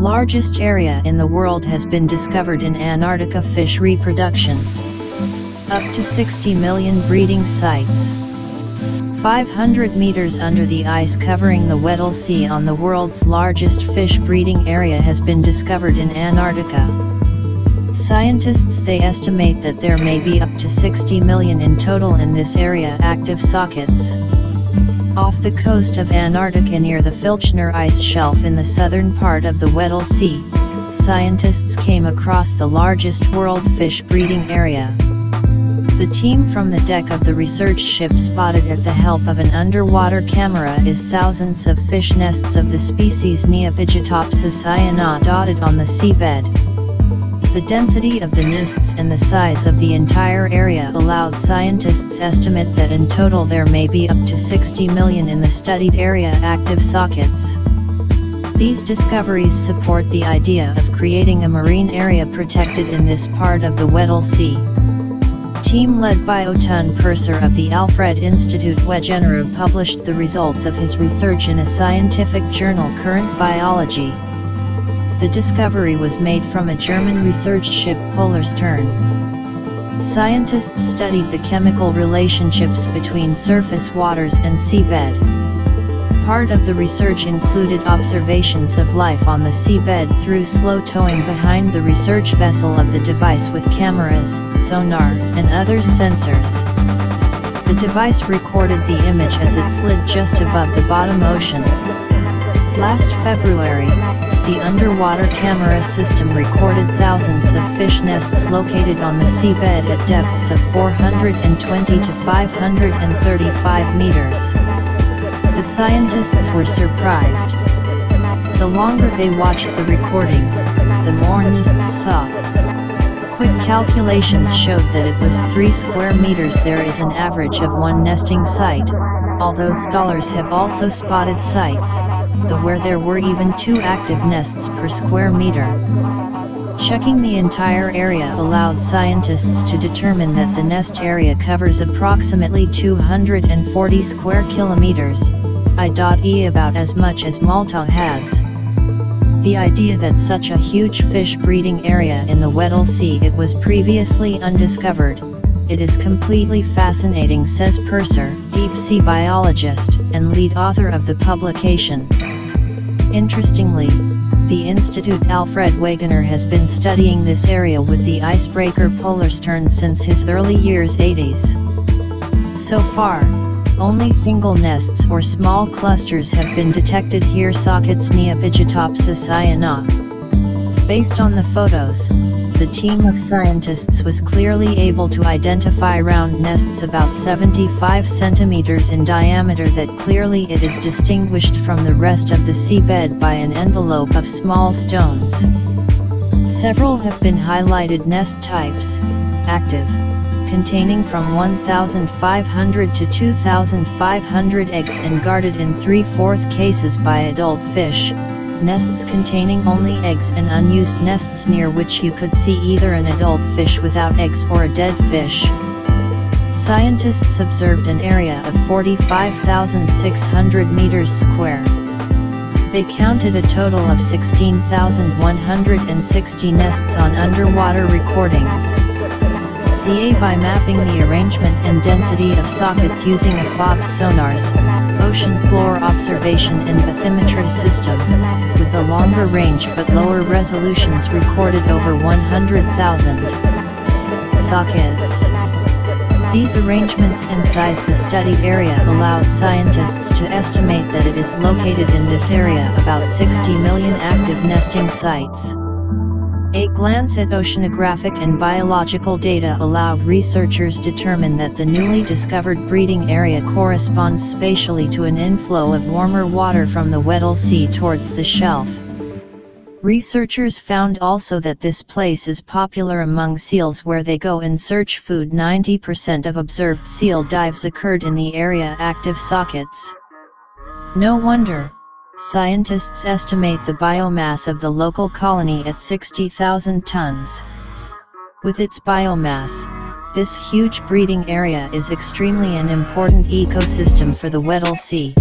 largest area in the world has been discovered in Antarctica fish reproduction. Up to 60 million breeding sites. 500 meters under the ice covering the Weddell Sea on the world's largest fish breeding area has been discovered in Antarctica. Scientists they estimate that there may be up to 60 million in total in this area active sockets. Off the coast of Antarctica near the Filchner ice shelf in the southern part of the Weddell Sea, scientists came across the largest world fish breeding area. The team from the deck of the research ship spotted at the help of an underwater camera is thousands of fish nests of the species Neopagetopsis cyana dotted on the seabed. The density of the nests and the size of the entire area allowed scientists estimate that in total there may be up to 60 million in the studied area active sockets. These discoveries support the idea of creating a marine area protected in this part of the Weddell Sea team led by Autun Purser of the Alfred Institute Wegener published the results of his research in a scientific journal Current Biology. The discovery was made from a German research ship Polarstern. Scientists studied the chemical relationships between surface waters and seabed. Part of the research included observations of life on the seabed through slow towing behind the research vessel of the device with cameras, sonar, and other sensors. The device recorded the image as it slid just above the bottom ocean. Last February, the underwater camera system recorded thousands of fish nests located on the seabed at depths of 420 to 535 meters. The scientists were surprised. The longer they watched the recording, the more nests saw. Quick calculations showed that it was 3 square meters there is an average of one nesting site, although scholars have also spotted sites, the where there were even two active nests per square meter. Checking the entire area allowed scientists to determine that the nest area covers approximately 240 square kilometers, I.e. about as much as Malta has. The idea that such a huge fish breeding area in the Weddell Sea it was previously undiscovered, it is completely fascinating says Purser, deep sea biologist, and lead author of the publication. Interestingly, the Institute Alfred Wegener has been studying this area with the icebreaker Polarstern since his early years 80s. So far, only single nests or small clusters have been detected here sockets Neopagetopsis cyana. Based on the photos, the team of scientists was clearly able to identify round nests about 75 centimeters in diameter that clearly it is distinguished from the rest of the seabed by an envelope of small stones. Several have been highlighted nest types, active, containing from 1,500 to 2,500 eggs and guarded in 3-4 cases by adult fish, nests containing only eggs and unused nests near which you could see either an adult fish without eggs or a dead fish. Scientists observed an area of 45,600 meters square. They counted a total of 16,160 nests on underwater recordings. CA by mapping the arrangement and density of sockets using a FOBS sonars, ocean floor observation and bathymetry system, with a longer range but lower resolutions recorded over 100,000 sockets. These arrangements and size the studied area allowed scientists to estimate that it is located in this area about 60 million active nesting sites. A glance at oceanographic and biological data allowed researchers determine that the newly discovered breeding area corresponds spatially to an inflow of warmer water from the Weddell Sea towards the shelf. Researchers found also that this place is popular among seals where they go in search food 90% of observed seal dives occurred in the area active sockets. No wonder. Scientists estimate the biomass of the local colony at 60,000 tons. With its biomass, this huge breeding area is extremely an important ecosystem for the Weddell Sea.